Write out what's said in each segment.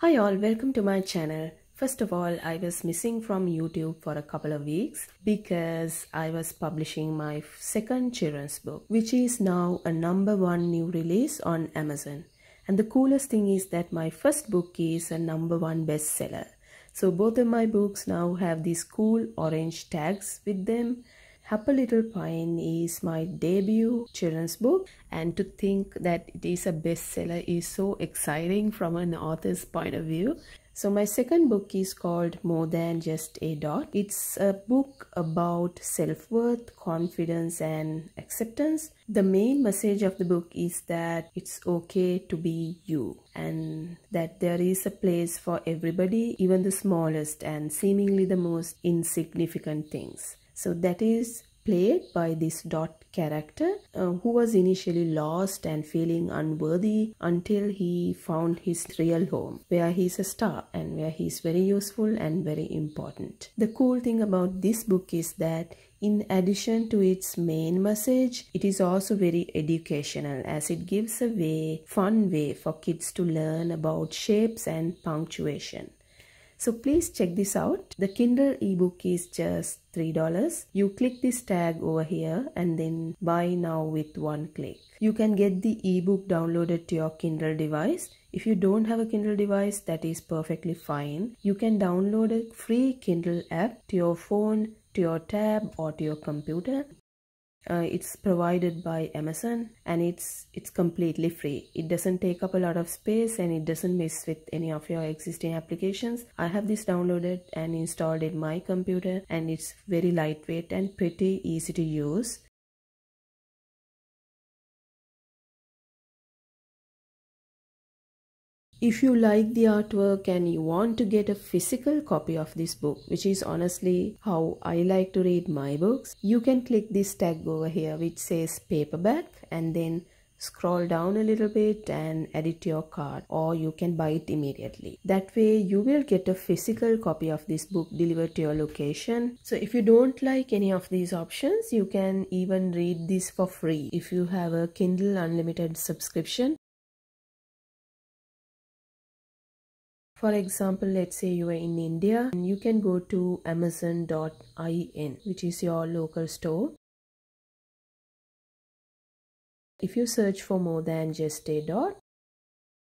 Hi all, welcome to my channel. First of all, I was missing from YouTube for a couple of weeks because I was publishing my second children's book, which is now a number one new release on Amazon. And the coolest thing is that my first book is a number one bestseller. So both of my books now have these cool orange tags with them Happy Little Pine is my debut children's book, and to think that it is a bestseller is so exciting from an author's point of view. So, my second book is called More Than Just a Dot. It's a book about self worth, confidence, and acceptance. The main message of the book is that it's okay to be you and that there is a place for everybody, even the smallest and seemingly the most insignificant things. So that is played by this dot character uh, who was initially lost and feeling unworthy until he found his real home where he's a star and where he's very useful and very important. The cool thing about this book is that in addition to its main message, it is also very educational as it gives a way, fun way for kids to learn about shapes and punctuation. So please check this out. The Kindle ebook is just $3. You click this tag over here and then buy now with one click. You can get the ebook downloaded to your Kindle device. If you don't have a Kindle device, that is perfectly fine. You can download a free Kindle app to your phone, to your tab or to your computer uh, it's provided by Amazon and it's it's completely free. It doesn't take up a lot of space and it doesn't mess with any of your existing applications. I have this downloaded and installed in my computer and it's very lightweight and pretty easy to use. If you like the artwork and you want to get a physical copy of this book, which is honestly how I like to read my books, you can click this tag over here which says paperback and then scroll down a little bit and add it to your cart or you can buy it immediately. That way you will get a physical copy of this book delivered to your location. So if you don't like any of these options you can even read this for free if you have a kindle unlimited subscription For example, let's say you are in India and you can go to amazon.in which is your local store. If you search for more than just a dot,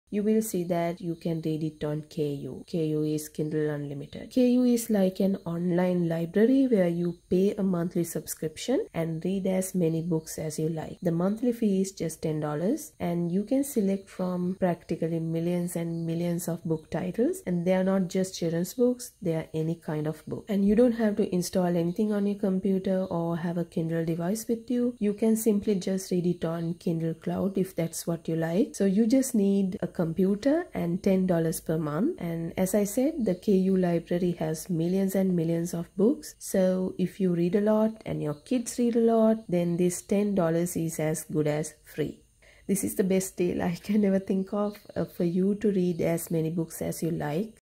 you will see that you can read it on KU. KU is Kindle Unlimited. KU is like an online library where you pay a monthly subscription and read as many books as you like. The monthly fee is just $10 and you can select from practically millions and millions of book titles and they are not just children's books, they are any kind of book. And you don't have to install anything on your computer or have a Kindle device with you. You can simply just read it on Kindle Cloud if that's what you like. So you just need a computer and $10 per month. And as I said, the KU library has millions and millions of books. So if you read a lot and your kids read a lot, then this $10 is as good as free. This is the best deal I can ever think of uh, for you to read as many books as you like.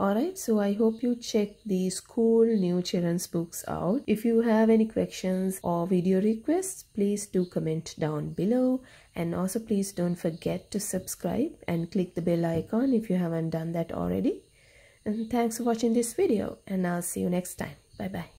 Alright, so I hope you check these cool new children's books out. If you have any questions or video requests, please do comment down below. And also please don't forget to subscribe and click the bell icon if you haven't done that already. And thanks for watching this video and I'll see you next time. Bye bye.